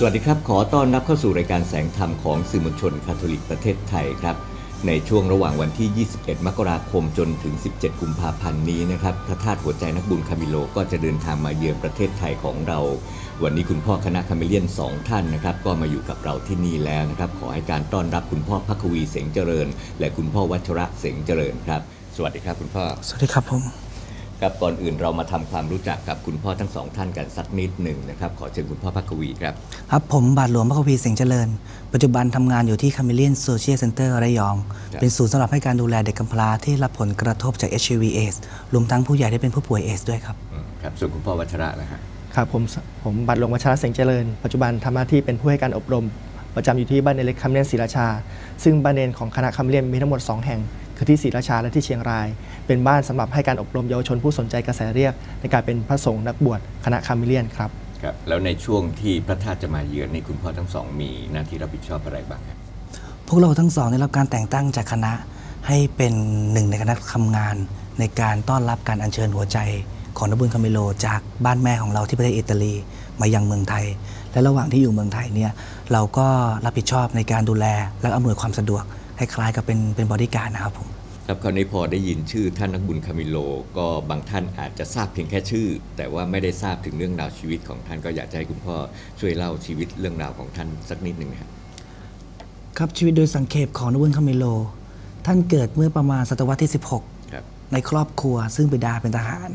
สวัสดีครับ ขอต้อนรับเข้าสู่รายการแสงธรรมของสื่อมวลชนคาทอลิกประเทศไทยครับ ในช่วงระหว่างวันที่ 21 มกราคมจนถึง 17 กุมภาพันธ์นี้นะครับพระธาตุหัวใจนักบุญคามิโลก็จะเดินทางมาเยือนประเทศไทยของเรา วันนี้คุณพ่อคณะคาเมเลียนสองท่านนะครับ ก็มาอยู่กับเราที่นี่แล้วนะครับ ขอให้การต้อนรับคุณพ่อพักวีเสงเจริญ และคุณพ่อวัชระเสงเจริญครับ สวัสดีครับคุณพ่อ สวัสดีครับผม ครับก่อนอื่นเรามาทำความรู้จักกับคุณพ่อทั้งสองท่านกันสักนิดหนึ่งนะครับ ขอเชิญคุณพ่อพักวีครับ ครับผมบาทหลวงพระคพีเสียงเจริญ ปัจจุบันทำงานอยู่ที่ Camillian Social Center ระยองครับเป็นศูนย์สำหรับให้การดูแลเด็กกำพร้าที่รับผลกระทบจาก HIV AIDS รวมทั้งผู้ใหญ่ที่เป็นผู้ป่วยเอดส์ด้วยครับอืมครับส่วนคุณพ่อวัชระนะฮะครับผมผมบาทหลวงวัชระเสียงเจริญ ปัจจุบันทำหน้าที่เป็นผู้ให้การอบรม ประจำอยู่ที่บ้านเณรเล็กคามิลเลียนศรีราชา ซึ่งบ้านเณรของคณะคามิลเลียนมีทั้งหมด 2 แห่ง คือที่ศรีราชาและที่เชียงราย เป็นบ้านสำหรับให้การอบรมเยาวชนผู้สนใจกระแสเรียก ในการเป็นพระสงฆ์นักบวชคณะคำเรียนครับครับแล้วในช่วงที่พระธาตุจะมาเยือนนี่คุณพ่อทั้งสองมีหน้าที่รับผิดชอบอะไรบ้างครับพวกเราทั้งสองได้รับการแต่งตั้งจากคณะให้เป็นหนึ่งในคณะทำงาน ในการต้อนรับการอัญเชิญหัวใจของนบุญคาเมโล จากบ้านแม่ของเราที่ประเทศอิตาลีมายังเมืองไทย และระหว่างที่อยู่เมืองไทยเนี่ยเราก็รับผิดชอบในการดูแลและอำนวยความสะดวก คล้ายๆกับเป็นเป็นบริการดนะครับผมครับคราวนี้พอได้ยินชื่อท่านนักบุญคามิลโล ก็บางท่านอาจจะทราบเพียงแค่ชื่อ แต่ว่าไม่ได้ทราบถึงเรื่องราวชีวิตของท่านก็อยากจะให้คุณพ่อช่วยเล่าชีวิตเรื่องราวของท่านสักนิดหนึ่งครับครับชีวิตโดยสังเขปของนักบุญคามิลโล ท่านเกิดเมื่อประมาณศตวรรษที่ครับ16 ในครอบครัว ซึ่งบิดาเป็นทหาร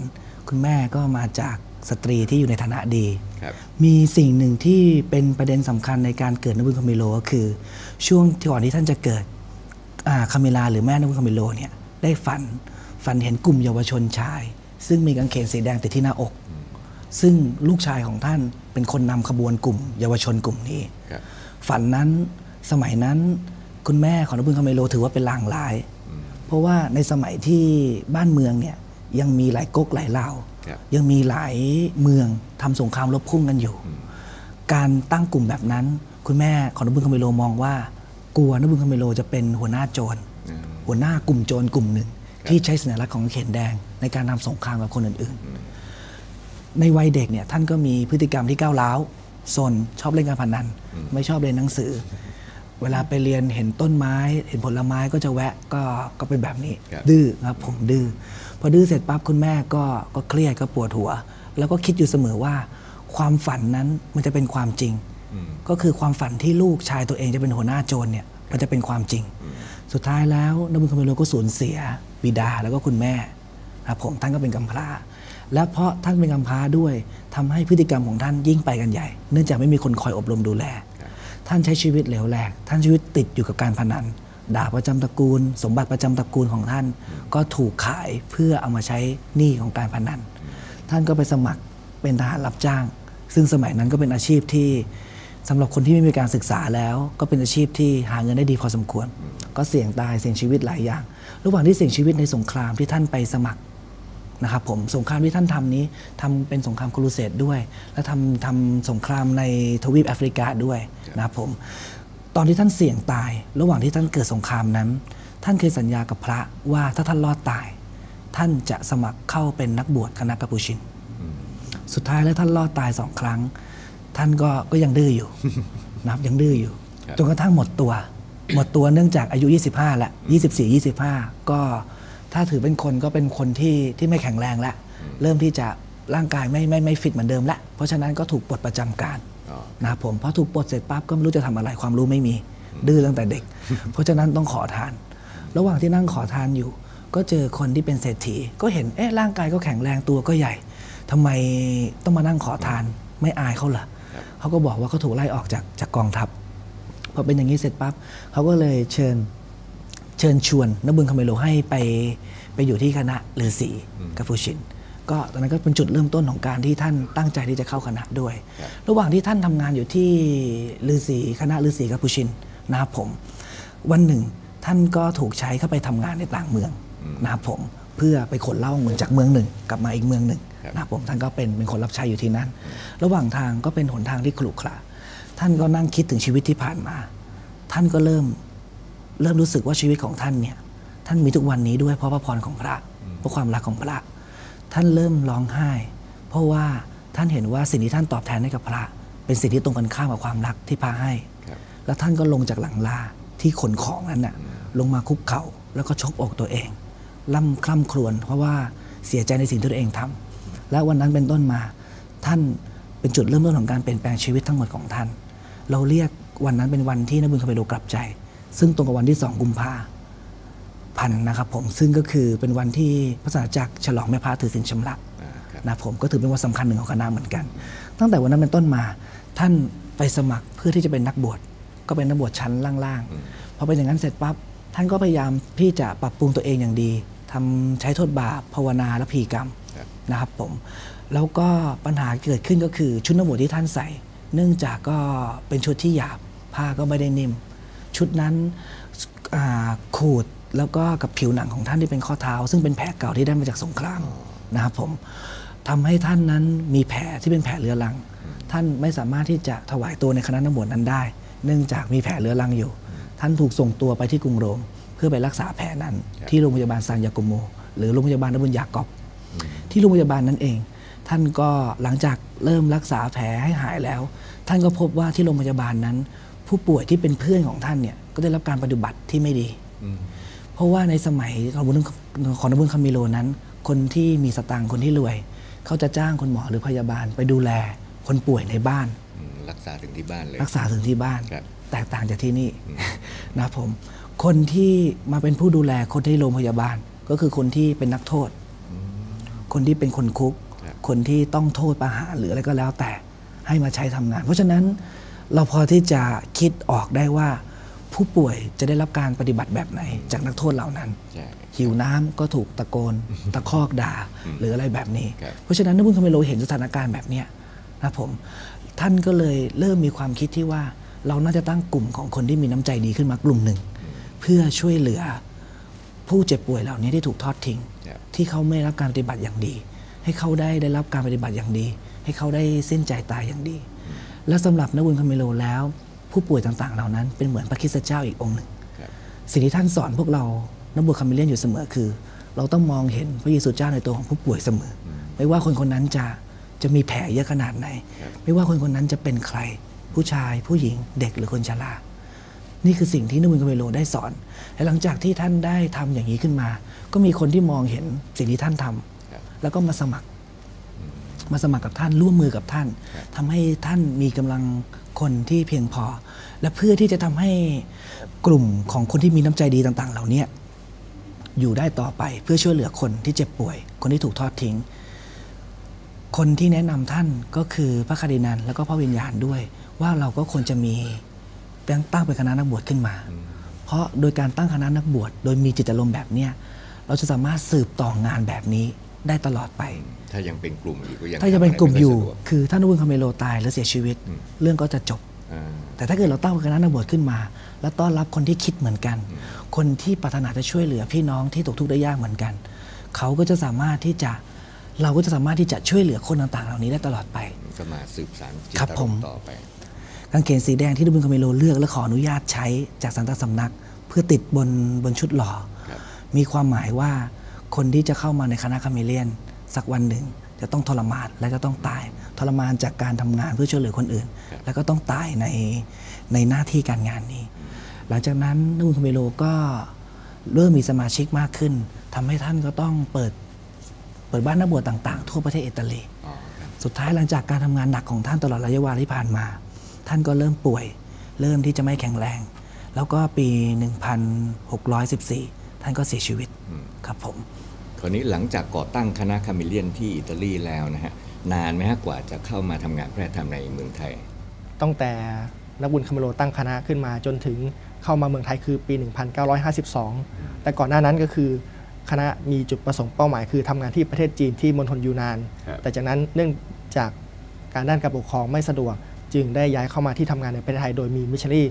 คุณแม่ก็มาจากสตรีที่อยู่ในฐานะดีครับมีสิ่งหนึ่งที่เป็นประเด็นสำคัญในการเกิดนักบุญคามิลโลก็คือ ช่วงที่ก่อนที่ท่านจะเกิดอ่า คามิลลาหรือแม่นักบุญคามิลโลเนี่ยได้ฝันฝันเห็นกลุ่มเยาวชนชาย ซึ่งมีกางเขนสีแดงติดที่หน้าอก ซึ่งลูกชายของท่านเป็นคนนำขบวนกลุ่ม เยาวชนกลุ่มนี้ครับฝันนั้นสมัยนั้นคุณแม่ของนักบุญคามิลโลถือว่าเป็นลางร้าย เพราะว่าในสมัยที่บ้านเมืองเนี่ยยังมีหลายก๊กหลายเหล่าครับยังมีหลายเมืองทำสงครามรบพุ่งกันอยู่ การตั้งกลุ่มแบบนั้น คุณแม่ของนักบุญคามิลโลมองว่า กลัวนักบุญคามิลโลจะเป็นหัวหน้าโจรอืมหัวหน้ากลุ่มโจรกลุ่มหนึ่ง ที่ใช้สัญลักษณ์ของกางเขนแดง ในการทำสงครามกับคนอื่นๆ ในวัยเด็กเนี่ยท่านก็มีพฤติกรรมที่ก้าวร้าวซนชอบเล่นการพนัน ไม่ชอบเรียนหนังสือ เวลาไปเรียนเห็นต้นไม้ เห็นผลไม้ก็จะแวะก็ก็เป็นแบบนี้ครับดื้อครับผมดื้อพอดื้อเสร็จปั๊บคุณแม่ก็ก็เครียดก็ปวดหัว แล้วก็คิดอยู่เสมอว่า ความฝันนั้นมันจะเป็นความจริงอืม ก็คือความฝันที่ลูกชายตัวเองจะเป็นหัวหน้าโจรเนี่ยมันจะเป็นความจริง สุดท้ายแล้วนบุญคาเมโลก็สูญเสียบิดาแล้วก็คุณแม่ครับผมท่านก็เป็นกำพร้า และเพราะท่านเป็นกำพร้าด้วยทำให้พฤติกรรมของท่านยิ่งไปกันใหญ่ เนื่องจากไม่มีคนคอยอบรมดูแลครับท่านใช้ชีวิตเหลวแหลก ท่านชีวิตติดอยู่กับการพนันดาบประจำตระกูล สมบัติประจำตระกูลของท่าน ก็ถูกขายเพื่อเอามาใช้หนี้ของการพนัน ท่านก็ไปสมัครเป็นทหารรับจ้าง ซึ่งสมัยนั้นก็เป็นอาชีพที่ สำหรับคนที่ไม่มีการศึกษาแล้ว ก็เป็นอาชีพที่หาเงินได้ดีพอสมควร ก็เสี่ยงตายเสี่ยงชีวิตหลายอย่าง ระหว่างที่เสี่ยงชีวิตในสงครามที่ท่านไปสมัครนะครับผมสงครามที่ท่านทำนี้ทำเป็นสงครามครูเสดด้วย และทำทำสงครามในทวีปแอฟริกาด้วยนะครับผมตอนที่ท่านเสี่ยงตาย ระหว่างที่ท่านเกิดสงครามนั้น ท่านเคยสัญญากับพระว่าถ้าท่านรอดตาย ท่านจะสมัครเข้าเป็นนักบวชคณะกัปปุชิน สุดท้ายแล้วท่านรอดตายสองครั้ง ท่านก็ก็ยังดื้ออยู่นะครับยังดื้ออยู่ครับจนกระทั่งหมดตัว หมดตัวเนื่องจากอายุ 25แล้ว24 25 ก็ถ้าถือเป็นคนก็เป็นคนที่ที่ไม่แข็งแรงแล้วเริ่มที่จะร่างกายไม่ไม่ไม่ฟิตเหมือนเดิมแล้วเพราะฉะนั้นก็ถูกปลดประจำการอ๋อนะครับผมพอถูกปลดเสร็จปั๊บก็ไม่รู้จะทำอะไรความรู้ไม่มีดื้อตั้งแต่เด็ก เพราะฉะนั้นต้องขอทาน ระหว่างที่นั่งขอทานอยู่ ก็เจอคนที่เป็นเศรษฐี ก็เห็นเอ๊ะร่างกายก็แข็งแรงตัวก็ใหญ่ทำไมต้องมานั่งขอทานไม่อายเขาเหรอ เขาก็บอกว่าเขาถูกไล่ออกจากจากกองทัพพอเป็นอย่างนี้เสร็จปั๊บเขาก็เลยเชิญเชิญชวนนบุญคาเมโลให้ไปไปอยู่ที่คณะฤาษีกัปปูชิน ก็ตอนนั้นก็เป็นจุดเริ่มต้นของการที่ท่านตั้งใจที่จะเข้าคณะด้วย ระหว่างที่ท่านทำงานอยู่ที่ฤาษีคณะฤาษีกัปปูชินนะครับผม วันหนึ่งท่านก็ถูกใช้เข้าไปทำงานในต่างเมืองนะครับผมเพื่อไปขนเหล้าเหมือนจากเมืองหนึ่งกลับมาอีกเมืองหนึ่ง นะครับผมท่านก็เป็นเป็นคนรับใช้อยู่ที่นั่น ระหว่างทางก็เป็นหนทางที่ขรุขระท่านก็นั่งคิดถึงชีวิตที่ผ่านมา ท่านก็เริ่มเริ่มรู้สึกว่าชีวิตของท่านเนี่ยท่านมีทุกวันนี้ด้วยเพราะพระพรของพระเพราะความรักของพระ ท่านเริ่มร้องไห้ เพราะว่าท่านเห็นว่าสิ่งที่ท่านตอบแทนให้กับพระ เป็นสิ่งที่ตรงกันข้ามกับความรักที่พระให้ แล้วท่านก็ลงจากหลังลาที่ขนของนั้นน่ะลงมาคุกเข่าแล้วก็ชกอกตัวเองล่ำคล่ำครวญเพราะว่าเสียใจในสิ่งที่ตัวเองทำ และวันนั้นเป็นต้นมา ท่านเป็นจุดเริ่มต้นของการเปลี่ยนแปลงชีวิตทั้งหมดของท่าน เราเรียกวันนั้นเป็นวันที่นบุญคาเปโลกลับใจ ซึ่งตรงกับวันที่สองกุมภาพันธ์นะครับผมซึ่งก็คือเป็นวันที่พระศาสนาจักรฉลองแม่พระถือสินชำระนะผมก็ถือเป็นวันสำคัญหนึ่งของคณะเหมือนกัน ตั้งแต่วันนั้นเป็นต้นมา ท่านไปสมัครเพื่อที่จะเป็นนักบวชก็เป็นนักบวชชั้นล่างๆพอเป็นอย่างนั้นเสร็จปั๊บท่านก็พยายามที่จะปรับปรุงตัวเองอย่างดีทำใช้โทษบาปภาวนาและพีกรรม นะครับผมแล้วก็ปัญหาเกิดขึ้นก็คือชุดนักบวชที่ท่านใส่ เนื่องจากก็เป็นชุดที่หยาบผ้าก็ไม่ได้นิ่ม ชุดนั้นขูดแล้วก็กับผิวหนังของท่านที่เป็นข้อเท้า ซึ่งเป็นแผลเก่าที่ได้มาจากสงครามนะครับผมทำให้ท่านนั้นมีแผลที่เป็นแผลเรื้อรัง ท่านไม่สามารถที่จะถวายตัวในคณะนักบวชนั้นได้ เนื่องจากมีแผลเรื้อรังอยู่ ท่านถูกส่งตัวไปที่กรุงโรม เพื่อไปรักษาแผลนั้น ที่โรงพยาบาลซานยาโกโม หรือโรงพยาบาลนบุญยากอบ ที่โรงพยาบาลนั้นเอง ท่านก็หลังจากเริ่มรักษาแผลให้หายแล้ว ท่านก็พบว่าที่โรงพยาบาลนั้น ผู้ป่วยที่เป็นเพื่อนของท่านเนี่ยก็ได้รับการปฏิบัติที่ไม่ดี เพราะว่าในสมัยของของนบุญคามิโลนั้น คนที่มีสตางค์คนที่รวย เขาจะจ้างคนหมอหรือพยาบาลไปดูแลคนป่วยในบ้านรักษาถึงที่บ้านเลย รักษาถึงที่บ้าน แตกต่างจากที่นี่นะผม คนที่มาเป็นผู้ดูแลคนที่โรงพยาบาล ก็คือคนที่เป็นนักโทษ คนที่เป็นคนคุก คนที่ต้องโทษประหารหรืออะไรก็แล้วแต่ให้มาใช้ทำงาน เพราะฉะนั้นเราพอที่จะคิดออกได้ว่า ผู้ป่วยจะได้รับการปฏิบัติแบบไหน จากนักโทษเหล่านั้น หิวน้ำก็ถูกตะโกน ตะคอกด่าหรืออะไรแบบนี้ เพราะฉะนั้นนักบุญคาเมโลเห็นสถานการณ์แบบนี้นะผมท่านก็เลยเริ่มมีความคิดที่ว่าเราน่าจะตั้งกลุ่มของคนที่มีน้ำใจดีขึ้นมากลุ่มหนึ่ง เพื่อช่วยเหลือผู้เจ็บป่วยเหล่านี้ที่ถูกทอดทิ้ง ที่เขาไม่รับการปฏิบัติอย่างดี ให้เขาได้ได้รับการปฏิบัติอย่างดี ให้เขาได้สิ้นใจตายอย่างดี และสำหรับนักบุญคาเมโลแล้ว ผู้ป่วยต่างๆ เหล่านั้นเป็นเหมือนพระคริสตเจ้าอีกองค์หนึ่งสิ่งที่ท่านสอนพวกเรานักบวชคามิเลียนอยู่เสมอคือ เราต้องมองเห็นพระเยซูเจ้าในตัวของผู้ป่วยเสมอ ไม่ว่าคนคนนั้นจะจะมีแผลเยอะขนาดไหน ไม่ว่าคนคนนั้นจะเป็นใคร ผู้ชายผู้หญิงเด็กหรือคนชรา นี่คือสิ่งที่นักบุญคามิโลได้สอน และหลังจากที่ท่านได้ทำอย่างนี้ขึ้นมา ก็มีคนที่มองเห็นสิ่งที่ท่านทำแล้วก็มาสมัคร มาสมัครกับท่านร่วมมือกับท่านทำให้ท่านมีกำลังคนที่เพียงพอ และเพื่อที่จะทำให้กลุ่มของคนที่มีน้ำใจดีต่าง ๆ เหล่านี้อยู่ได้ต่อไปเพื่อช่วยเหลือคนที่เจ็บป่วย คนที่ถูกทอดทิ้ง คนที่แนะนำท่านก็คือพระคาร์ดินัลแล้วก็พระวิญญาณด้วย ว่าเราก็ควรจะมี ตั้งเป็นคณะนักบวชขึ้นมา เพราะโดยการตั้งคณะนักบวชโดยมีจิตตารมณ์แบบเนี้ยเราจะสามารถสืบต่องานแบบนี้ได้ตลอดไป ถ้ายังเป็นกลุ่มอยู่ก็ยังถ้ายังเป็นกลุ่มอยู่ คือถ้านักบุญคาเมโลตายแล้วเสียชีวิต เรื่องก็จะจบ แต่ถ้าเกิดเราตั้งคณะนักบวชขึ้นมา แล้วต้อนรับคนที่คิดเหมือนกัน คนที่ปรารถนาจะช่วยเหลือพี่น้องที่ตกทุกข์ได้ยากเหมือนกัน เขาก็จะสามารถที่จะเราก็จะสามารถที่จะช่วยเหลือคนต่างๆ เหล่านี้ได้ตลอดไปก็มาสืบสานจิตครับผมต่อไป กางเขนสีแดงที่นักบุญคาเมโลเลือกและขออนุญาตใช้จากสันตสำนัก เพื่อติดบนบนชุดหล่อครับมีความหมายว่าคนที่จะเข้ามาในคณะคามิเลียน สักวันหนึ่ง จะต้องทรมานและจะต้องตาย ทรมานจากการทำงานเพื่อช่วยเหลือคนอื่น แล้วก็ต้องตายในในหน้าที่การงานนี้ หลังจากนั้นนักบุญคาเมโลก็เริ่มมีสมาชิกมากขึ้นทำให้ท่านก็ต้องเปิดเปิดบ้านนักบวชต่าง ๆ ทั่วประเทศอิตาลีอ๋อครับสุดท้ายหลังจากการทำงานหนักของท่านตลอดระยะเวลาที่ผ่านมา ท่านก็เริ่มป่วย เริ่มที่จะไม่แข็งแรง แล้วก็ปี 1614 ท่านก็เสียชีวิตอืมครับผมคราวนี้หลังจากก่อตั้งคณะคามิเลียนที่อิตาลีแล้วนะฮะนานไหมฮะกว่าจะเข้ามาทำงานแพร่ธรรมในเมืองไทย ตั้งแต่นักบุญคาเมโลตั้งคณะขึ้นมาจนถึงเข้ามาเมืองไทยคือปี 1952 แต่ก่อนหน้านั้นก็คือคณะมีจุดประสงค์เป้าหมายคือทำงานที่ประเทศจีนที่มณฑลยูนานครับแต่จากนั้นเนื่องจากการด้านการปกครองไม่สะดวก จึงได้ย้ายเข้ามาที่ทำงานในประเทศไทย โดยมีมิชชันนารี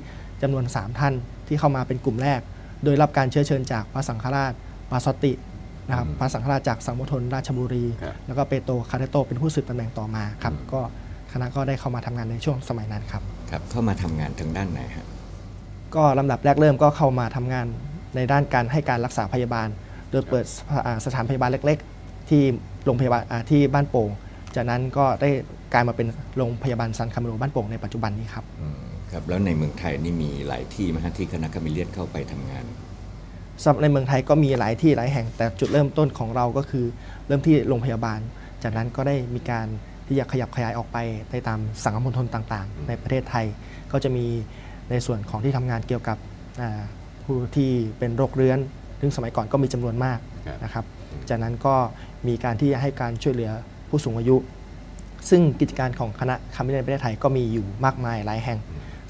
จำนวน 3 ท่านที่เข้ามาเป็นกลุ่มแรก โดยรับการเชื้อเชิญจากพระสังฆราชปาซอตตีนะครับพระสังฆราชจากสังฆมณฑลราชบุรีครับแล้วก็เปโตรคาเรตโตเป็นผู้สืบตำแหน่งต่อมาครับก็คณะก็ได้เข้ามาทำงานในช่วงสมัยนั้นครับครับเข้ามาทำงานทางด้านไหนฮะก็ลำดับแรกเริ่มก็เข้ามาทำงานในด้านการให้การรักษาพยาบาล โดยเปิดสถอ่าสถานพยาบาลเล็ก ๆ ที่โรงพยาบาลอ่าที่บ้านโป่ง จากนั้นก็ได้กลายมาเป็นโรงพยาบาลซานคามิลโลบ้านโป่งในปัจจุบันนี้ครับอืมครับแล้วในเมืองไทยนี่มีหลายที่ไหมฮะที่คณะคามิเลียนเข้าไปทำงานสำหรับในเมืองไทยก็มีหลายที่หลายแห่งแต่จุดเริ่มต้นของเราก็คือ เริ่มที่โรงพยาบาล จากนั้นก็ได้มีการที่จะขยับขยายออกไปในตามสังคมณฑลต่างๆ ในประเทศไทยก็จะมีในส่วนของที่ทำงานเกี่ยวกับอ่าผู้ที่เป็นโรคเรื้อนซึ่งสมัยก่อนก็มีจำนวนมากครับนะครับ จากนั้นก็มีการที่จะให้การช่วยเหลือ ผู้สูงอายุ ซึ่งกิจการของคณะคำนิยมประเทศไทยก็มีอยู่มากมายหลายแห่ง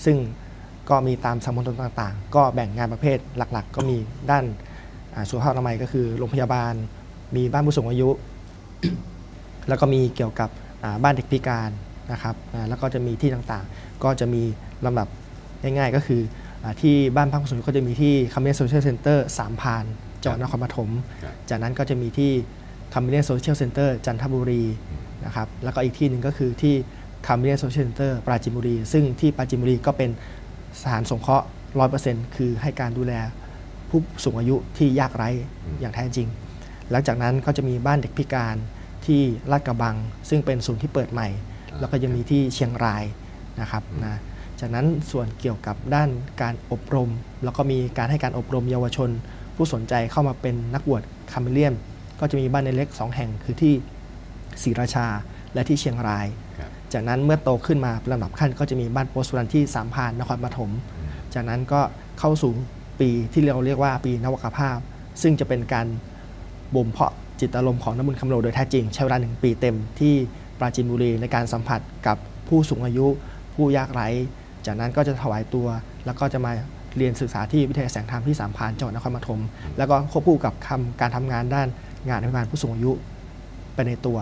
ซึ่งก็มีตามสังฆมณฑลต่างๆ ก็แบ่งงานประเภทหลักๆ ก็มีด้านอ่าสุขภาพอนามัยก็คือโรงพยาบาล มีบ้านผู้สูงอายุ แล้วก็มีเกี่ยวกับอ่าบ้านเด็กพิการนะครับอ่าแล้วก็จะมีที่ต่างๆ ก็จะมีลำดับง่ายๆ ก็คืออาที่บ้านพักผู้สูงอายุก็จะมีที่ Camillian Social Center สามพรานจังหวัดนครปฐมครับจากนั้นก็จะมีที่ Camillian Social Center จันทบุรีนะครับแล้วก็อีกที่หนึ่งก็คือที่ Camillian Social Center ปราจีนบุรี ซึ่งที่ปราจีนบุรีก็เป็นสถานสงเคราะห์ร้อยเปอร์เซ็นต์คือให้การดูแลผู้สูงอายุที่ยากไร้อย่างแท้จริง หลังจากนั้นก็จะมีบ้านเด็กพิการที่ลาดกระบัง ซึ่งเป็นศูนย์ที่เปิดใหม่อ่าแล้วก็ยังมีที่เชียงรายนะครับนะจากนั้นส่วนเกี่ยวกับด้านการอบรม แล้วก็มีการให้การอบรมเยาวชน ผู้สนใจเข้ามาเป็นนักบวชคาเมเลียน ก็จะมีบ้านในเล็ก 2 แห่งคือที่ศรีราชาและที่เชียงรายครับจากนั้นเมื่อโตขึ้นมาเป็นลำดับขั้น ก็จะมีบ้านโพสต์สุรันที่สามพรานนครปฐมจากนั้นก็เข้าสู่ปีที่เราเรียกว่าปีนวกภาพ ซึ่งจะเป็นการบ่มเพาะจิตอารมณ์ของนักบุญคำโลโดยแท้จริง ใช้เวลาหนึ่งปีเต็มที่ปราจีนบุรีในการสัมผัสกับผู้สูงอายุ ผู้ยากไร้ จากนั้นก็จะถวายตัว แล้วก็จะมาเรียนศึกษาที่วิทยาลัยแสงธรรมที่สามพรานจังหวัดนครปฐมแล้วก็ควบคู่กับคำการทำงานด้าน งานอภิบาลผู้สูงอายุไปในตัว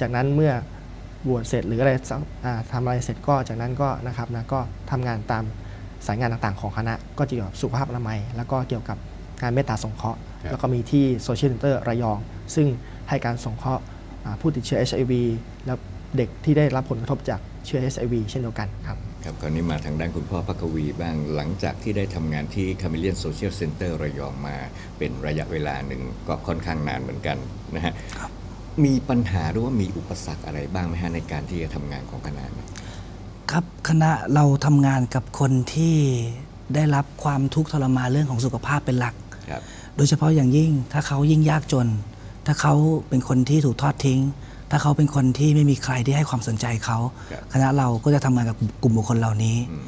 จากนั้นเมื่อบวชเสร็จหรืออะไรสักอ่าทำอะไรเสร็จก็จากนั้นก็นะครับนะก็ทำงานตามสายงานต่างๆ ของคณะ ก็จะเกี่ยวกับสุขภาพอนามัย แล้วก็เกี่ยวกับงานเมตตาสงเคราะห์ครับแล้วก็มีที่ Social Center ระยอง ซึ่งให้การสงเคราะห์อ่าผู้ติดเชื้อ HIV และเด็กที่ได้รับผลกระทบจากเชื้อ HIV เช่นเดียวกันครับ ครับคราวนี้มาทางด้านคุณพ่อพักวีบ้างหลังจากที่ได้ทำงานที่ Camillian Social Center ระยองมาเป็นระยะเวลาหนึ่งก็ค่อนข้างนานเหมือนกันนะฮะมีปัญหาหรือว่ามีอุปสรรคอะไรบ้างไหมฮะในการที่จะทำงานของคณะเนี่ยครับคณะเราทำงานกับคนที่ได้รับความทุกข์ทรมานเรื่องของสุขภาพเป็นหลักครับโดยเฉพาะอย่างยิ่งถ้าเขายิ่งยากจน ถ้าเขาเป็นคนที่ถูกทอดทิ้ง ถ้าเขาเป็นคนที่ไม่มีใครที่ให้ความสนใจเขาครับคณะเราก็จะทำงานกับกลุ่มบุคคลเหล่านี้อืม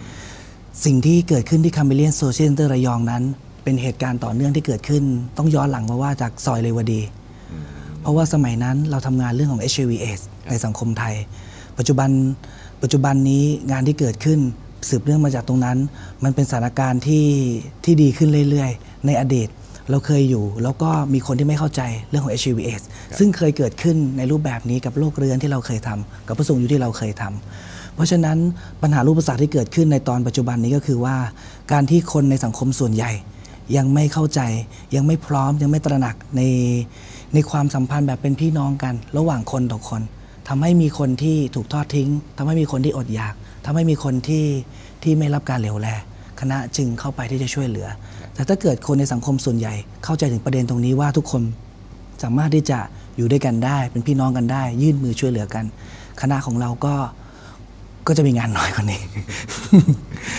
สิ่งที่เกิดขึ้นที่ Camillian Social Center ระยองนั้น เป็นเหตุการณ์ต่อเนื่องที่เกิดขึ้น ต้องย้อนหลังมาว่าจากซอยเรวดีอืมเพราะว่าสมัยนั้นเราทำงานเรื่องของ HIV AIDS ครับในสังคมไทย ปัจจุบันปัจจุบันนี้งานที่เกิดขึ้นสืบเนื่องมาจากตรงนั้น มันเป็นสถานการณ์ที่ที่ดีขึ้นเรื่อยๆ ในอดีต เราเคยอยู่แล้วก็มีคนที่ไม่เข้าใจเรื่องของ HIV AIDS ซึ่งเคยเกิดขึ้นในรูปแบบนี้กับโรคเรื้อนที่เราเคยทำกับผู้สูงอายุที่เราเคยทำเพราะฉะนั้นปัญหารูปประสาทที่เกิดขึ้นในตอนปัจจุบันนี้ก็คือว่า การที่คนในสังคมส่วนใหญ่ ยังไม่เข้าใจ ยังไม่พร้อมยังไม่ตระหนักในในความสัมพันธ์แบบเป็นพี่น้องกัน ระหว่างคนต่อคนทำให้มีคนที่ถูกทอดทิ้งทำให้มีคนที่อดอยากทำให้มีคนที่ที่ไม่รับการเหลียวแลคณะจึงเข้าไปที่จะช่วยเหลือ แต่ถ้าเกิดคนในสังคมส่วนใหญ่เข้าใจถึงประเด็นตรงนี้ว่าทุกคนสามารถที่จะอยู่ด้วยกันได้ เป็นพี่น้องกันได้ ยื่นมือช่วยเหลือกัน คณะของเราก็ก็จะมีงานน้อยกว่านี้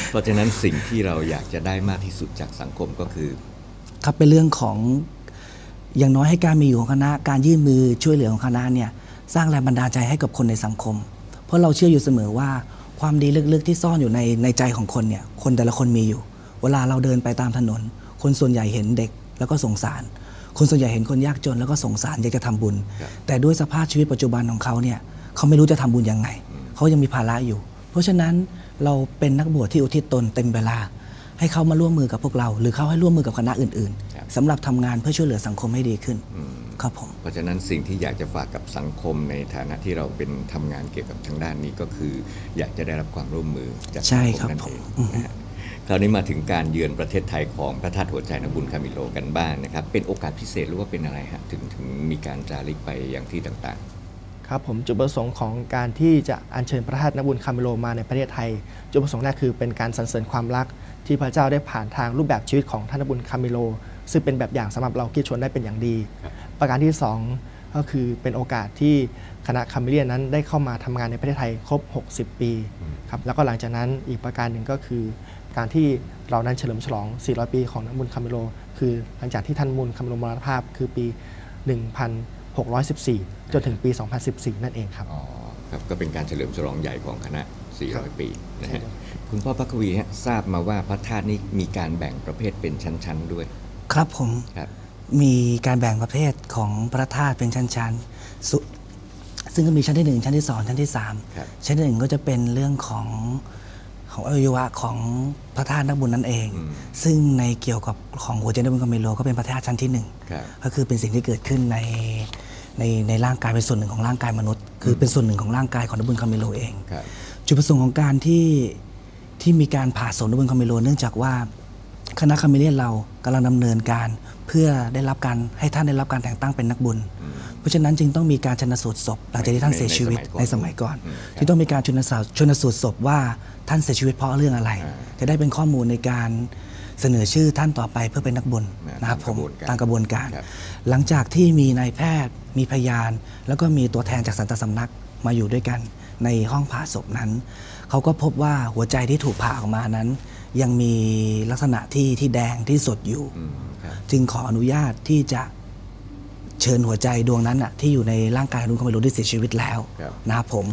เพราะฉะนั้นสิ่งที่เราอยากจะได้มากที่สุดจากสังคมก็คือ ครับเป็นเรื่องของอย่างน้อยให้การมีอยู่ของคณะ การยื่นมือช่วยเหลือของคณะเนี่ยสร้างแรงบันดาลใจให้กับคนในสังคม เพราะเราเชื่ออยู่เสมอว่าความดีลึกๆที่ซ่อนอยู่ในในใจของคนเนี่ยคนแต่ละคนมีอยู่ เวลาเราเดินไปตามถนน คนส่วนใหญ่เห็นเด็กแล้วก็สงสาร คนส่วนใหญ่เห็นคนยากจนแล้วก็สงสารอยากจะทำบุญครับแต่ด้วยสภาพชีวิตปัจจุบันของเขาเนี่ยเขาไม่รู้จะทำบุญยังไง เขายังมีภาระอยู่ เพราะฉะนั้นเราเป็นนักบวชที่อุทิศตนเต็มเวลา ให้เขามาร่วมมือกับพวกเรา หรือเขาให้ร่วมมือกับคณะอื่นครับๆสำหรับทำงานเพื่อช่วยเหลือสังคมให้ดีขึ้นอืมครับผมเพราะฉะนั้นสิ่งที่อยากจะฝากกับสังคมในฐานะที่เราเป็นทำงานเกี่ยวกับทางด้านนี้ก็คือ อยากจะได้รับความร่วมมือจากใช่สังครับนั่นผมเองอือฮึนะฮะ คราวนี้มาถึงการเยือนประเทศไทยของพระธาตุหัวใจนักบุญคามิโลกันบ้างนะครับ เป็นโอกาสพิเศษหรือว่าเป็นอะไรฮะถึงถึงมีการจาริกไปอย่างที่ต่างครับผมจุดประสงค์ของการที่จะอัญเชิญพระธาตุนักบุญคาเมโลมาในประเทศไทย จุดประสงค์แรกคือเป็นการสรรเสริญความรัก ที่พระเจ้าได้ผ่านทางรูปแบบชีวิตของท่านนักบุญคาเมโล ซึ่งเป็นแบบอย่างสำหรับเราคริสตชนได้เป็นอย่างดีครับประการที่สองก็คือเป็นโอกาสที่คณะคาเมเลียนนั้นได้เข้ามาทำงานในประเทศไทยครบ 60 ปีครับแล้วก็หลังจากนั้นอีกประการหนึ่งก็คือ การที่เรานั้นเฉลิมฉลอง 400 ปีของนักบุญคาเมโล คือหลังจากที่ท่านนักบุญคาเมโลมรณภาพคือปี 1614 จนถึงปี 2014 นั่นเองครับๆอ๋อครับก็เป็นการเฉลิมฉลองใหญ่ของคณะครับ400 ปีนะใช่ฮะครับคุณพ่อพักวีฮะทราบมาว่าพระธาตุนี้มีการแบ่งประเภทเป็นชั้นๆด้วย ครับผมครับมีการแบ่งประเภทของพระธาตุเป็นชั้นๆสุซึ่งก็มีชั้นที่ 1 ชั้นที่ 2 ชั้นที่ครับ3ชั้นที่หนึ่งก็จะเป็นเรื่องของ ของอวัยวะของพระธาตุนักบุญนั่นเองอืมซึ่งในเกี่ยวกับของหัวใจนักบุญกาเมโลก็เป็นพระธาตุชั้นที่หนึ่งครับก็คือเป็นสิ่งที่เกิดขึ้นในในในร่างกายเป็นส่วนหนึ่งของร่างกายมนุษย์ คือเป็นส่วนหนึ่งของร่างกายของนักบุญคาเมโลเองครับจุดประสงค์ของการที่ที่มีการผ่าศพนักบุญคาเมโลเนื่องจากว่าคณะคาเมเลียนเรากำลังดำเนินการเพื่อได้รับการให้ท่านได้รับการแต่งตั้งเป็นนักบุญ เพราะฉะนั้นจึงต้องมีการชันสูตรศพหลังจากที่ท่านเสียชีวิตในในสสมัมัยยก่ก่ออนนอืมครับที่ต้องมีการชันสูตรชันสูตรศพว่าท่านเสียชีวิตเพราะเรื่องอะไรอ่าจะได้เป็นข้อมูลในการเสนอชื่อท่านต่อไปเพื่อเป็นนักบุญอ่านะครับผมตาตามมกกระระบบววนนกาการรครับหลังจากที่มีนายแพทย์ มีพยาน แล้วก็มีตัวแทนจากสันตสำนักมาอยู่ด้วยกันในห้องผ่าศพนั้น เขาก็พบว่าหัวใจที่ถูกผ่าออกมานั้น ยังมีลักษณะที่ที่แดงที่สดอยู่อืมครับ จึงขออนุญาตที่จะเชิญหัวใจดวงนั้นน่ะที่อยู่ในร่างกายของลุงคาเมโลที่เสียชีวิตแล้วครับนะครับผม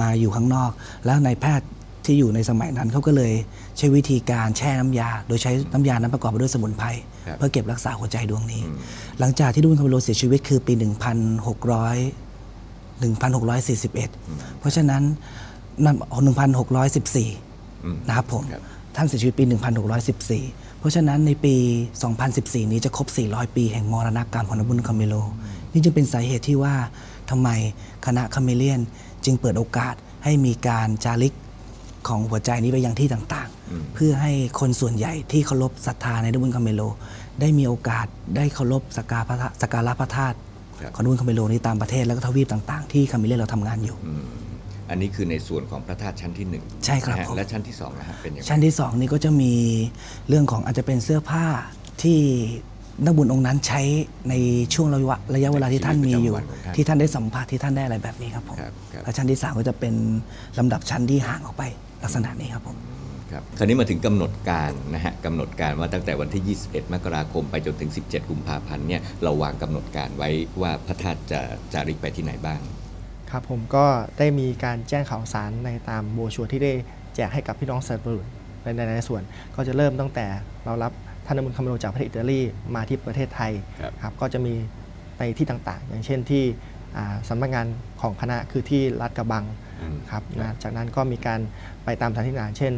มาอยู่ข้างนอก แล้วนายแพทย์ที่อยู่ในสมัยนั้นเขาก็เลยใช้วิธีการแช่น้ำยา โดยใช้น้ำยานั้นประกอบไปด้วยสมุนไพรครับเพื่อเก็บรักษาหัวใจดวงนี้อืมหลังจากที่นักบุญคาเมโลเสียชีวิตคือปี 1600 1641 เพราะฉะนั้นนั่น1614อืมนะครับผมครับท่านเสียชีวิตปี 1614 เพราะฉะนั้นในปี 2014 นี้จะครบ 400 ปีแห่งมรณกรรมของนักบุญคาเมโล นี่จึงเป็นสาเหตุที่ว่าทำไมคณะคาเมเลียน จึงเปิดโอกาสให้มีการจาริกของหัวใจนี้ไปยังที่ต่างอืมๆเพื่อให้คนส่วนใหญ่ที่เคารพศรัทธาในนักบุญคาเมโล ได้มีโอกาสได้เคารพสักการพระธาตุสักการะพระธาตุครับของนักบุญคาเมโลนี้ตามประเทศและก็ทวีปต่าง ๆ ที่คาเมเลียนเราทำงานอยู่ อืมอันนี้คือในส่วนของพระธาตุชั้นที่หนึ่งใช่ครับนะฮะผม และชั้นที่สองนะฮะเป็นยังไงชั้นที่สองนี่ก็จะมีเรื่องของอาจจะเป็นเสื้อผ้าที่นักบุญองค์นั้นใช้ในช่วงระยะระยะเวลาที่ท่านมีอยู่ ที่ท่านได้สัมผัสที่ท่านได้อะไรแบบนี้ครับผมครับครับแล้วชั้นที่สามก็จะเป็นลำดับชั้นที่ห่างออกไปลักษณะนี้ครับผม ครับคราวนี้มาถึงกำหนดการนะฮะกำหนดการว่าตั้งแต่วันที่ 21 มกราคมไปจนถึง 17 กุมภาพันธ์เนี่ยเราวางกำหนดการไว้ว่าพระธาตุจะจาริกไปที่ไหนบ้าง ครับผมก็ได้มีการแจ้งข่าวสารในตามโบรชัวร์ที่ได้แจกให้กับพี่น้องสัตว์บุรุษในในในส่วน ก็จะเริ่มตั้งแต่เรารับท่านนักบุญคาเมโลจากประเทศอิตาลีมาที่ประเทศไทยครับ ครับก็จะมีในที่ต่างๆ อย่างเช่นที่อ่าสำนักงานของคณะคือที่ลาดกระบัง อืม ครับนะจากนั้นก็มีการไปตามสถานที่ต่างๆเช่น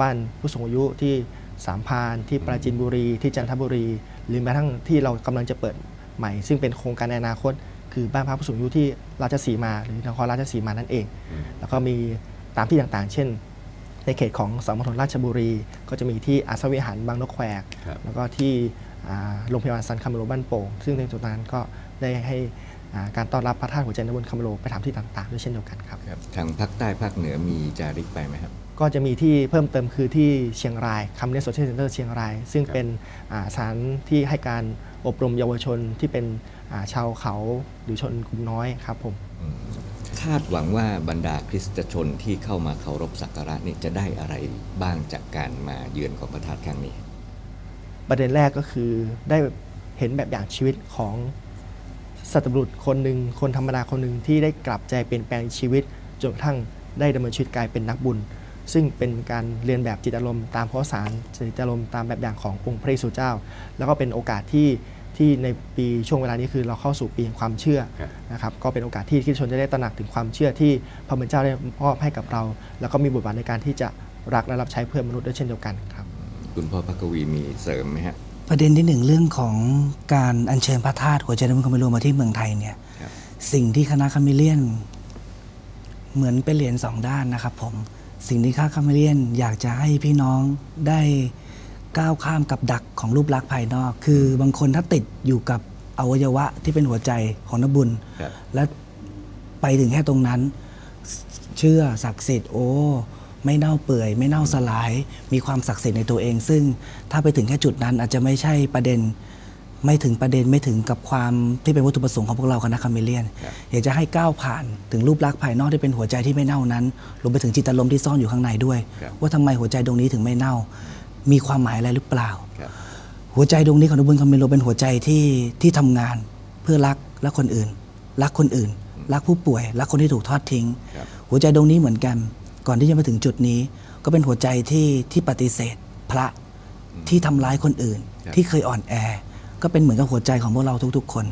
บ้านผู้สูงอายุที่สามพรานที่ปราจีนบุรีที่จันทบุรี หรือแม้กระทั่งที่เรากำลังจะเปิดใหม่ ซึ่งเป็นโครงการในอนาคต คือบ้านพักผู้สูงอายุที่ราชสีมาหรือนครราชสีมานั่นเองอืมแล้วก็มีตามที่ต่างๆ เช่น ในเขตของสมณฑลราชบุรี ก็จะมีที่อาสาวิหารบางนกแควกครับแล้วก็ที่อ่าโรงพยาบาลซันคาเมโลบ้านโป่ง ซึ่งในจุดนั้นก็ได้ให้อ่าการต้อนรับพระธาตุหัวใจนักบุญคาเมโลไปทำที่ต่างๆด้วยเช่นเดียวกันครับครับทางภาคใต้ภาคเหนือมีจาริกไปไหมครับก็จะมีที่เพิ่มเติมคือที่เชียงราย Camillian Social Center เชียงราย ซึ่งครับเป็นอ่าสถานที่ให้การ อบรมเยาวชนที่เป็นอ่าชาวเขาหรือชนกลุ่มน้อยครับผมอืมคาดหวังว่าบรรดาคริสตชนที่เข้ามาเคารพสักการะนี่จะได้อะไรบ้างจากการมาเยือนของพระธาตุครั้งนี้ ประเด็นแรกก็คือได้เห็นแบบอย่างชีวิตของสัตว์บุรุษคนหนึ่งคนธรรมดาคนหนึ่งที่ได้กลับใจเปลี่ยนแปลงชีวิตจนกระทั่งได้ดำเนินชีวิตกลายเป็นนักบุญ ซึ่งเป็นการเรียนแบบจิตอารมณ์ตามข้อสารจิตอารมณ์ตามแบบอย่างขององค์พระเยซูเจ้า แล้วก็เป็นโอกาสที่ ที่ในปีช่วงเวลานี้คือเราเข้าสู่ปีแห่งความเชื่อครับนะครับก็เป็นโอกาสที่คริสตชนจะได้ตระหนักถึงความเชื่อที่พระผู้เป็นเจ้าได้มอบให้กับเรา แล้วก็มีบทบาทในการที่จะรักและรับใช้เพื่อนมนุษย์ด้วยเช่นเดียวกันครับคุณพ่อพักวีมีเสริมไหมฮะประเด็นที่หนึ่งเรื่องของการอัญเชิญพระธาตุหัวใจนักบุญคาเมโลมาที่เมืองไทยเนี่ยครับสิ่งที่คณะคาเมเลียน เหมือนเป็นเหรียญสองด้านนะครับผมสิ่งที่คณะคาเมเลียนอยากจะให้พี่น้องได้ ก้าวข้ามกับดักของรูปลักษณ์ภายนอก คือบางคนถ้าติดอยู่กับอวัยวะที่เป็นหัวใจของนบุญครับและไปถึงแค่ตรงนั้น เชื่อศักดิ์สิทธิ์โอ้ไม่เน่าเปื่อย ไม่เน่าสลาย มีความศักดิ์สิทธิ์ในตัวเอง ซึ่งถ้าไปถึงแค่จุดนั้นอาจจะไม่ใช่ประเด็น ไม่ถึงประเด็นไม่ถึงกับความที่เป็นวัตถุประสงค์ของพวกเราคณะคาเมเลียนครับอยากจะให้ก้าวผ่านถึงรูปลักษณ์ภายนอกที่เป็นหัวใจที่ไม่เน่านั้นรวมไปถึงจิตอารมณ์ที่ซ่อนอยู่ข้างในด้วยครับว่าทำไมหัวใจดวงนี้ถึงไม่เน่า มีความหมายอะไรหรือเปล่าครับหัวใจดวงนี้ของนบุญคาเมโลเป็นหัวใจที่ที่ทำงานเพื่อรักและคนอื่น รักคนอื่น รักผู้ป่วย รักคนที่ถูกทอดทิ้งครับหัวใจดวงนี้เหมือนกัน ก่อนที่จะมาถึงจุดนี้ ก็เป็นหัวใจที่ที่ปฏิเสธ พระที่ทำร้ายคนอื่นครับที่เคยอ่อนแอ ก็เป็นเหมือนกับหัวใจของพวกเราทุกๆ คน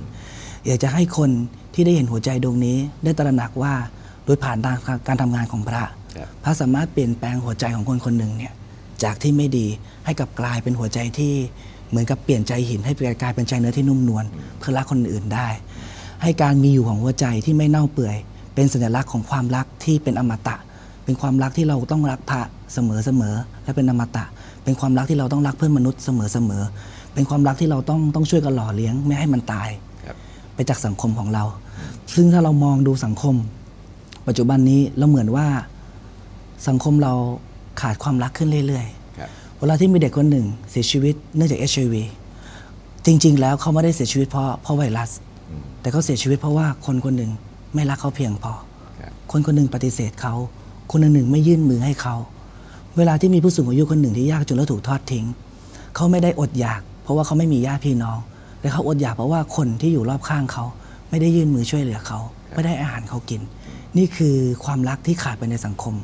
อยากจะให้คนที่ได้เห็นหัวใจดวงนี้ ได้ตระหนักว่าโดยผ่านการการทำงานของพระครับพระสามารถเปลี่ยนแปลงหัวใจของคนคนหนึ่งเนี่ย จากที่ไม่ดีให้กลับกลายเป็นหัวใจที่เหมือนกับเปลี่ยนใจหินให้กลายเป็นใจเนื้อที่นุ่มนวลเพื่อรักคนอื่นได้ ให้การมีอยู่ของหัวใจที่ไม่เน่าเปื่อย เป็นสัญลักษณ์ของความรักที่เป็นอมตะ เป็นความรักที่เราต้องรักพระเสมอเสมอและเป็นอมตะ เป็นความรักที่เราต้องรักเพื่อนมนุษย์เสมอเสมอเป็นความรักที่เราต้องต้องช่วยกันหล่อเลี้ยงไม่ให้มันตายครับไปจากสังคมของเรา ซึ่งถ้าเรามองดูสังคม ปัจจุบันนี้เราเหมือนว่าสังคมเรา ขาดความรักขึ้นเรื่อยครับๆเวลาที่มีเด็กคนหนึ่งเสียชีวิตเนื่องจาก HIV จริง ๆ แล้วเขาไม่ได้เสียชีวิตเพราะเพราะไวรัสอืมแต่เขาเสียชีวิตเพราะว่าคนคนหนึ่งไม่รักเขาเพียงพอครับคนคนหนึ่งปฏิเสธเขา คนหนึ่งไม่ยื่นมือให้เขา เวลาที่มีผู้สูงอายุคนหนึ่งที่ยากจนและถูกทอดทิ้ง เขาไม่ได้อดอยาก เพราะว่าเขาไม่มีญาติพี่น้อง แต่เขาอดอยากเพราะว่าคนที่อยู่รอบข้างเขา ไม่ได้ยื่นมือช่วยเหลือเขา ไม่ได้อาหารเขากิน นี่คือความรักที่ขาดไปในสังคม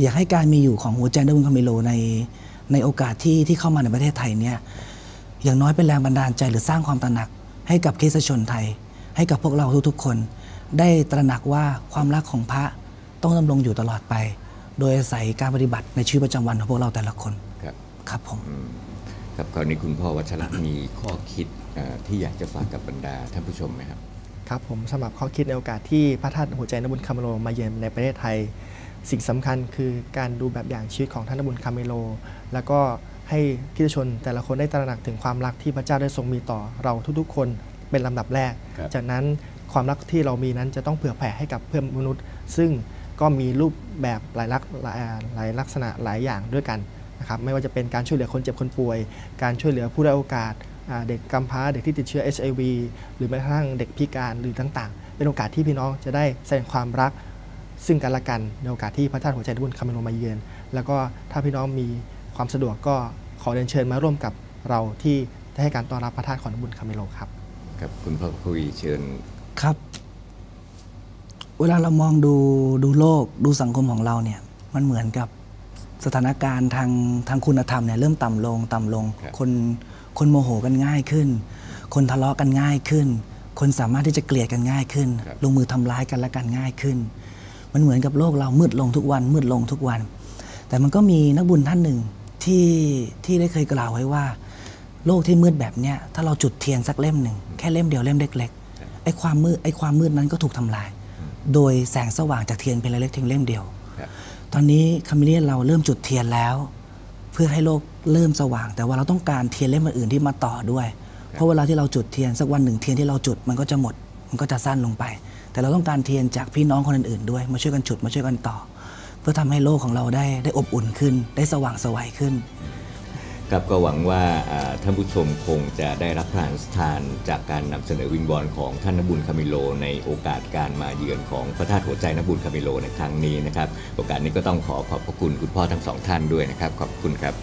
อยากให้การมีอยู่ของหัวใจดบุญคาเมโลในในโอกาสที่ที่เข้ามาในประเทศไทยเนี่ยอย่างน้อยเป็นแรงบันดาลใจหรือสร้างความตระหนัก ให้กับคริสตชนไทย ให้กับพวกเราทุกๆคน ได้ตระหนักว่าความรักของพระต้องดำรงอยู่ตลอดไป โดยอาศัยการปฏิบัติในชีวิตประจำวันของพวกเราแต่ละคนครับครับผมครับคราวนี้คุณพ่อวัชระมีข้อคิดเอ่อที่อยากจะฝากกับบรรดาท่านผู้ชมไหมครับครับผมสำหรับข้อคิดในโอกาสที่พระธาตุหัวใจนักบุญคาเมโลมาเยือนในประเทศไทย สิ่งสำคัญคือการดูแบบอย่างชีวิตของท่านนักบุญคาเมโล แล้วก็ให้คริสตชนแต่ละคนได้ตระหนักถึงความรักที่พระเจ้าได้ทรงมีต่อเราทุกๆ คนเป็นลำดับแรกครับจากนั้นความรักที่เรามีนั้นจะต้องเผื่อแผ่ให้กับเพื่อนมนุษย์ ซึ่งก็มีรูปแบบหลายลักษณ์หลายหลายลักษณะหลายอย่างด้วยกันนะครับไม่ว่าจะเป็นการช่วยเหลือคนเจ็บคนป่วย การช่วยเหลือผู้ด้อยโอกาสอ่าเด็กกำพร้าเด็กที่ติดเชื้อ HIV หรือแม้กระทั่งเด็กพิการหรือต่างๆ เป็นโอกาสที่พี่น้องจะได้แสดงความรัก ซึ่งกันและกันในโอกาสที่พระธาตุหัวใจนักบุญคาเมโลมาเยือนแล้วก็ถ้าพี่น้องมีความสะดวกก็ขอเรียนเชิญมาร่วมกับเราที่ได้ให้การต้อนรับพระธาตุของนักบุญคาเมโลครับครับคุณพ่อคุยเชิญครับ เวลาเรามองดูดูโลกดูสังคมของเราเนี่ยมันเหมือนกับสถานการณ์ทางทางคุณธรรมเนี่ยเริ่มต่ำลงต่ำลงครับคนคนโมโหกันง่ายขึ้น คนทะเลาะกันง่ายขึ้น คนสามารถที่จะเกลียดกันง่ายขึ้นครับลงมือทำร้ายกันและกันง่ายขึ้น มันเหมือนกับโลกเรามืดลงทุกวัน มืดลงทุกวัน แต่มันก็มีนักบุญท่านหนึ่งที่ที่ได้เคยกล่าวไว้ว่า โลกที่มืดแบบเนี้ยถ้าเราจุดเทียนสักเล่มหนึ่งแค่เล่มเดียวเล่มเล็กๆไอ้ความมืดไอ้ความมืดนั้นก็ถูกทำลาย โดยแสงสว่างจากเทียนเพียงเล็กๆเพียงเล่มเดียวครับตอนนี้คาเมเลียนเราเริ่มจุดเทียนแล้ว เพื่อให้โลกเริ่มสว่าง แต่ว่าเราต้องการเทียนเล่มอื่นๆที่มาต่อด้วย เพราะเวลาที่เราจุดเทียนสักวันหนึ่งเทียนที่เราจุดมันก็จะหมดมันก็จะสั้นลงไป แต่เราต้องการเทียนจากพี่น้องคนอื่นๆด้วย มาช่วยกันจุดมาช่วยกันต่อ เพื่อทำให้โลกของเราได้ได้อบอุ่นขึ้น ได้สว่างไสวขึ้นครับก็หวังว่าท่านผู้ชมคงจะได้รับพระราชทานจากการนำเสนอวิงวอนของท่านนบุญคามิโล ในโอกาสการมาเยือนของพระธาตุหัวใจนบุญคามิโลในครั้งนี้นะครับโอกาสนี้ก็ต้องขอขอบพระคุณคุณพ่อทั้งสองท่านด้วยนะครับ ขอบคุณครับ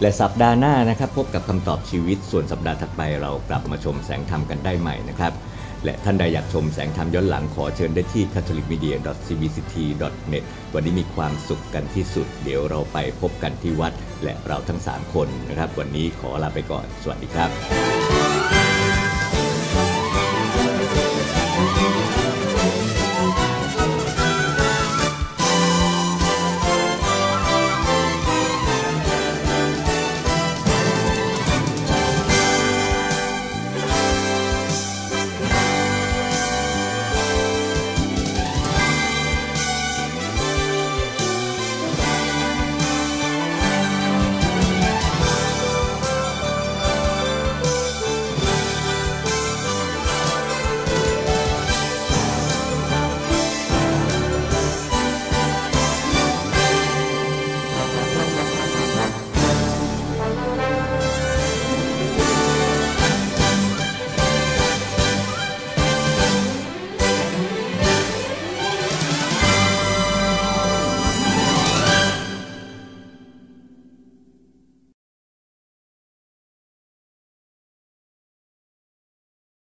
และสัปดาห์หน้านะครับ พบกับคำตอบชีวิตส่วนสัปดาห์ถัดไปเรากลับมาชมแสงธรรมกันได้ใหม่นะครับ และท่านใดอยากชมแสงธรรมย้อนหลังขอเชิญได้ที่ catholicmedia.cbct.net วันนี้มีความสุขกันที่สุด เดี๋ยวเราไปพบกันที่วัด และเราทั้ง 3 คนนะครับ วันนี้ขอลาไปก่อน สวัสดีครับ